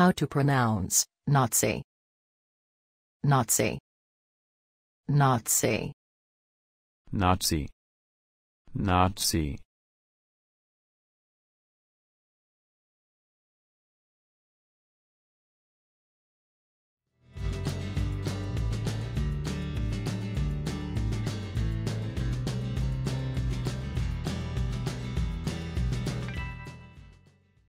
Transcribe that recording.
How to pronounce Nazi. Nazi. Nazi. Nazi. Nazi.